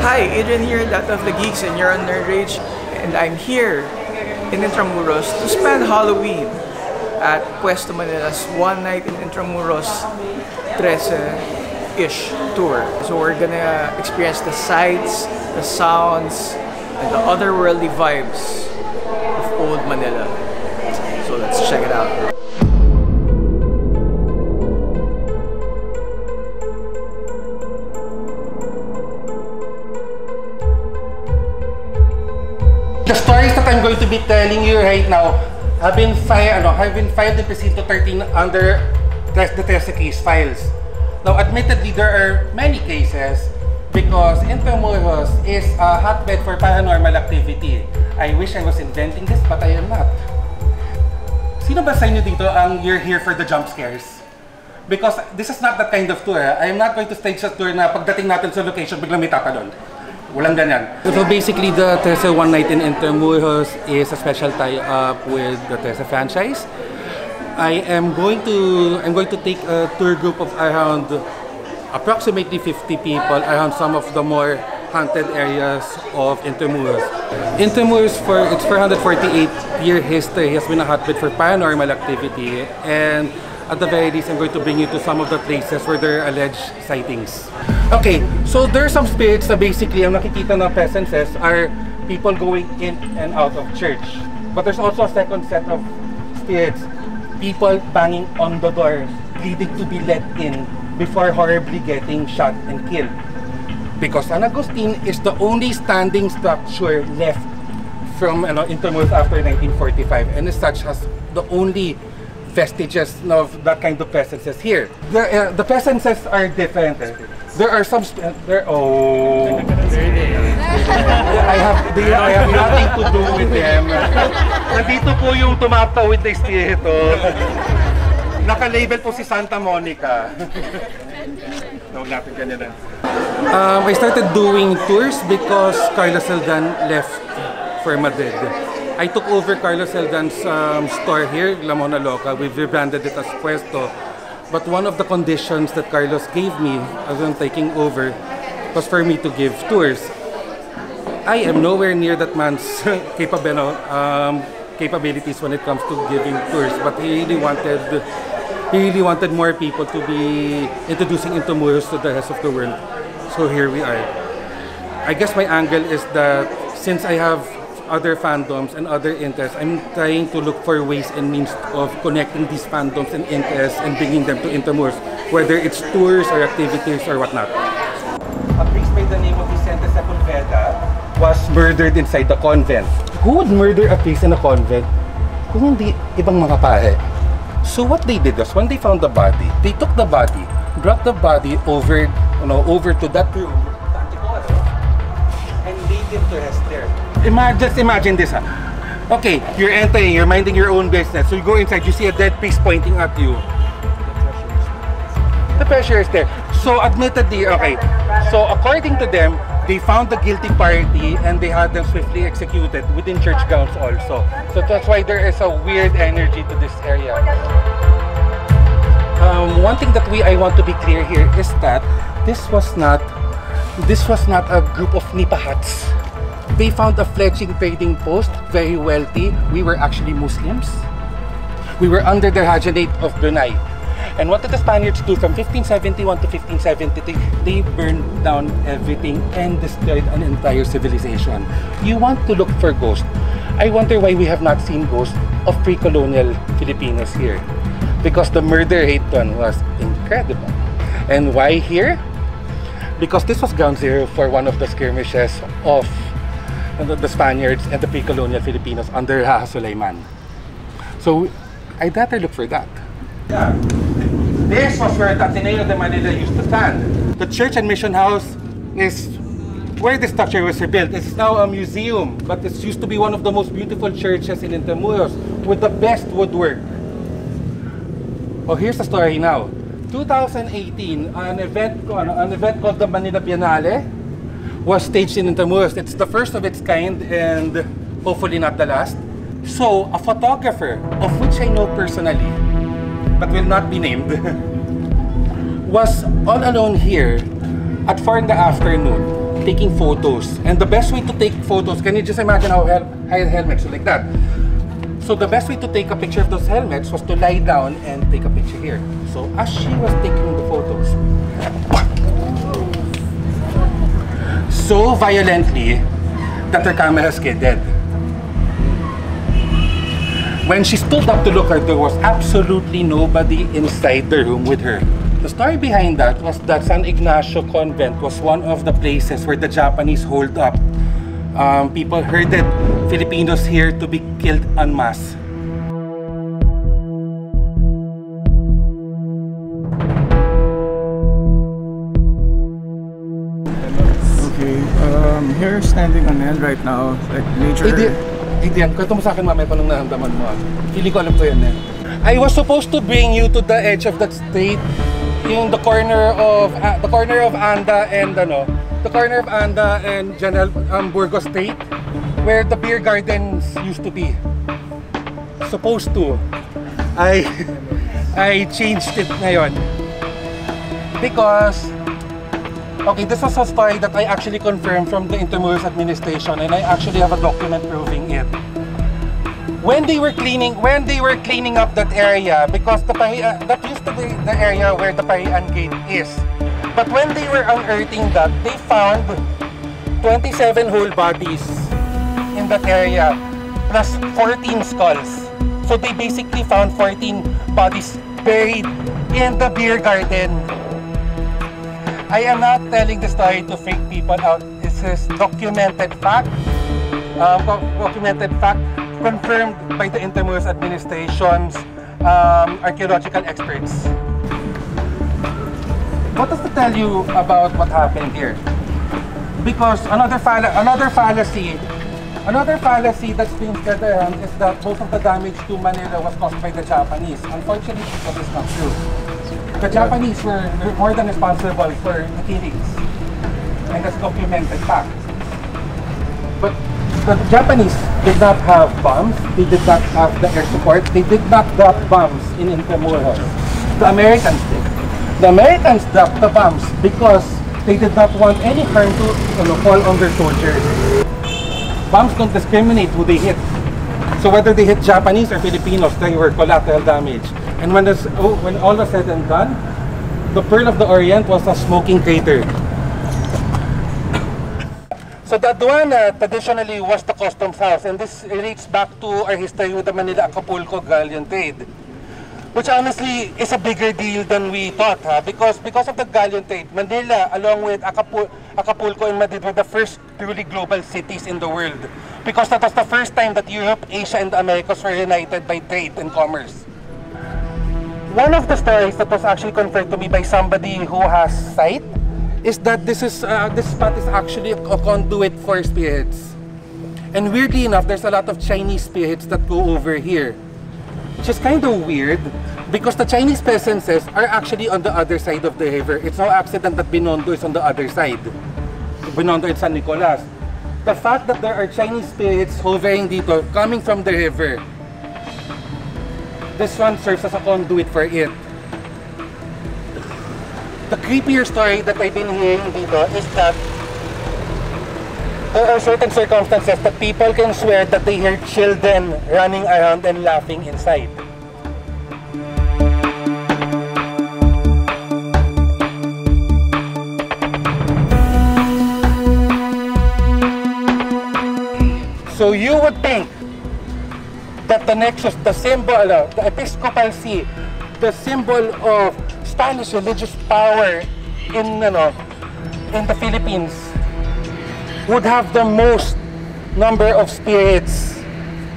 Hi, Adrian here, that of the Geeks, and you're on Nerd Rage, and I'm here in Intramuros to spend Halloween at Puesto Manila's One Night in Intramuros 13-ish tour. So we're gonna experience the sights, the sounds, and the otherworldly vibes of old Manila. So let's check it out. I'm going to be telling you right now have been filed, ano, have been filed in Precinto 13 under the Tessa case files. Now, admittedly, there are many cases because Intramuros is a hotbed for paranormal activity. I wish I was inventing this, but I am not. Sino ba sa inyo dito ang you're here for the jump scares? Because this is not that kind of tour. I am not going to stage a tour na pagdating natin sa location, biglang may tatalon. Walang ganyan. So basically, the Trese One Night in Intramuros is a special tie-up with the Trese franchise. I am going to I'm going to take a tour group of around approximately 50 people around some of the more haunted areas of Intramuros. Intramuros for its 448 year history has been a hotbed for paranormal activity and at the very least I'm going to bring you to some of the places where there are alleged sightings. Okay, so there are some spirits na basically ang nakikita na presences are people going in and out of church. But there's also a second set of spirits, people banging on the door, pleading to be let in before horribly getting shot and killed. Because San Agustin is the only standing structure left from ano, Intramuros after 1945 and as such has the only vestiges of that kind of presences here. The, uh, the presences are different. There are some, sp- there, oh. I have, they, I have nothing to do with them. Nandito po yung tumatawid na espiritu. Naka-label po si Santa Monica. Huwag natin ganyan Um, I started doing tours because Carlos Seldan left for Madrid. I took over Carlos Celdran's um, store here, La Monja Loca. We've rebranded it as Puesto. But one of the conditions that Carlos gave me as I'm taking over was for me to give tours. I am nowhere near that man's um, capabilities when it comes to giving tours, but he really wanted he really wanted more people to be introducing Intramuros to the rest of the world. So here we are. I guess my angle is that since I have other fandoms and other interests, I'm trying to look for ways and means of connecting these fandoms and interests and bringing them to Intramuros, whether it's tours or activities or whatnot. A priest by the name of Vicente Sepulveda was murdered inside the convent. Who would murder a priest in a convent kung hindi ibang mga pahe? So what they did was when they found the body, they took the body, brought the body over, you know, over to that room, there. Just imagine this, ha? Okay, you're entering, you're minding your own business. So you go inside, you see a dead priest pointing at you. The pressure is there. So admittedly, okay. So according to them, they found the guilty party and they had them swiftly executed within church grounds also. So that's why there is a weird energy to this area. Um, one thing that we I want to be clear here is that this was not this was not a group of nipahats. They found a fledgling trading post, very wealthy. We were actually Muslims. We were under the Rajahnate of Brunei. And what did the Spaniards do from 1571 to 1573? They burned down everything and destroyed an entire civilization. You want to look for ghosts. I wonder why we have not seen ghosts of pre-colonial Filipinos here. Because the murder rate done was incredible. And why here? Because this was ground zero for one of the skirmishes of the the Spaniards and the pre-colonial Filipinos under Rajah. So I'd rather look for that. Yeah. This was where the Ateneo de Manila used to stand. The church and mission house is where the structure was rebuilt. It's now a museum, but it used to be one of the most beautiful churches in Intramuros with the best woodwork. Oh, here's the story now. 2018, an event, an event called the Manila Biennale was staged in Intramuros. It's the first of its kind and hopefully not the last. So, a photographer, of which I know personally, but will not be named, was all alone here at 4 in the afternoon taking photos. And the best way to take photos, can you just imagine how hel high helmets like that? So the best way to take a picture of those helmets was to lie down and take a picture here. So as she was taking the photos, so violently that her camera skidded. When she stood up to look at there was absolutely nobody inside the room with her. The story behind that was that San Ignacio Convent was one of the places where the Japanese hold up um, people herded Filipinos here to be killed en masse. Here standing on end right now, like nature. Hindi, hindi yan. Kwento mo sa akin mamaya paano naramdaman mo. Feeling ko alam ko yan eh. I was supposed to bring you to the edge of that state. Yung the corner of ah, the corner of Anda and ano, the corner of Anda and General um, Burgos State where the beer gardens used to be. Supposed to. I I changed it ngayon. Because Okay, this was a story that I actually confirmed from the Intermurus administration and I actually have a document proving it. When they were cleaning when they were cleaning up that area because the uh, that used to be the area where the Pahian gate is. But when they were unearthing that, they found 27 whole bodies in that area plus 14 skulls. So they basically found 14 bodies buried in the beer garden I am not telling the story to freak people out. This is documented fact. Um, doc- documented fact confirmed by the Intermurus administration's um, archaeological experts. What does it tell you about what happened here? Because another falla- another fallacy, another fallacy that's being spread around is that most of the damage to Manila was caused by the Japanese. Unfortunately, that is not true. The Japanese were more than responsible for the killings. And that's documented fact. But the Japanese did not have bombs. They did not have the air support. They did not drop bombs in Intramuros. The Americans did. The Americans dropped the bombs because they did not want any harm to you know, fall on their soldiers. Bombs don't discriminate who they hit. So whether they hit Japanese or Filipinos, they were collateral damage. And when, this, oh, when all was said and done, the Pearl of the Orient was a smoking crater. So the aduana traditionally was the customs house, and this relates back to our history with the Manila Acapulco galleon trade, which honestly is a bigger deal than we thought, ha? because because of the galleon trade, Manila, along with Acapul- Acapulco and Madrid, were the first truly global cities in the world, because that was the first time that Europe, Asia, and the Americas were united by trade and commerce. One of the stories that was actually confirmed to me by somebody who has sight is that this is uh, this spot is actually a, a conduit for spirits. And weirdly enough, there's a lot of Chinese spirits that go over here. Which is kind of weird because the Chinese presences are actually on the other side of the river. It's no accident that Binondo is on the other side. Binondo and San Nicolas. The fact that there are Chinese spirits hovering dito coming from the river this one serves as a conduit for it. The creepier story that I've been hearing dito is that there are certain circumstances that people can swear that they hear children running around and laughing inside. So you would think the nexus, the symbol, uh, the Episcopal See, the symbol of Spanish religious power in, ano, in the Philippines, would have the most number of spirits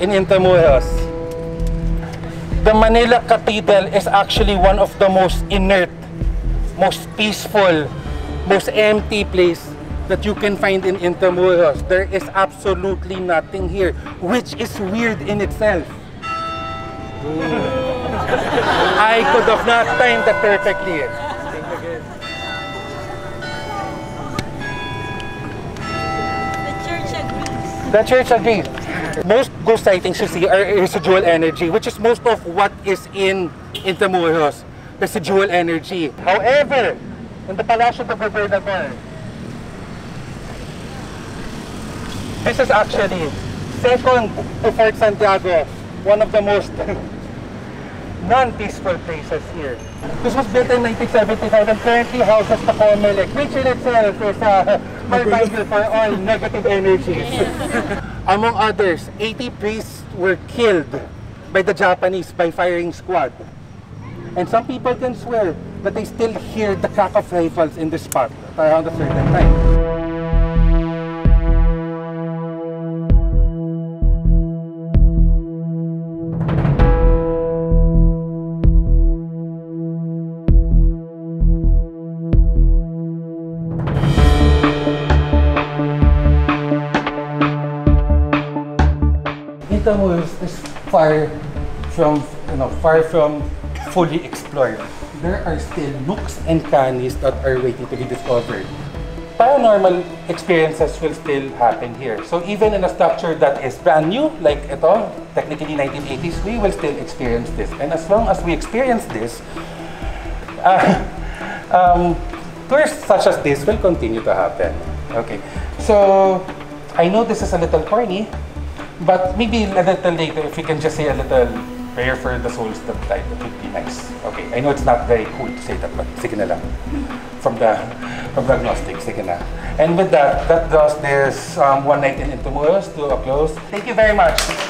in Intramuros. The Manila Cathedral is actually one of the most inert, most peaceful, most empty place that you can find in Intramuros. There is absolutely nothing here, which is weird in itself. I could have not timed that perfectly. The church agrees. The church agrees. Most ghost sightings you see are residual energy, which is most of what is in Intramuros. Residual energy. However, in the Palacio de Gobernador, This is actually second to Fort Santiago, one of the most non-peaceful places here. This was built in 1975 and currently houses the Comelec, which in itself is a bible for all negative energies. Among others, 80 priests were killed by the Japanese by firing squad. And some people can swear that they still hear the crack of rifles in this spot around a certain time. Intramuros is far from, you know, far from fully explored. There are still nooks and crannies that are waiting to be discovered. Paranormal experiences will still happen here. So even in a structure that is brand new, like ito, technically 1980s, we will still experience this. And as long as we experience this, uh, um, tours such as this will continue to happen. Okay, so I know this is a little corny, but maybe a little later, if we can just say a little prayer for the souls that died, that would be nice. Okay, I know it's not very cool to say that, but sige na lang. From the, from the agnostic, sige na. And with that, that draws this um, One Night in Intramuros to a close. Thank you very much.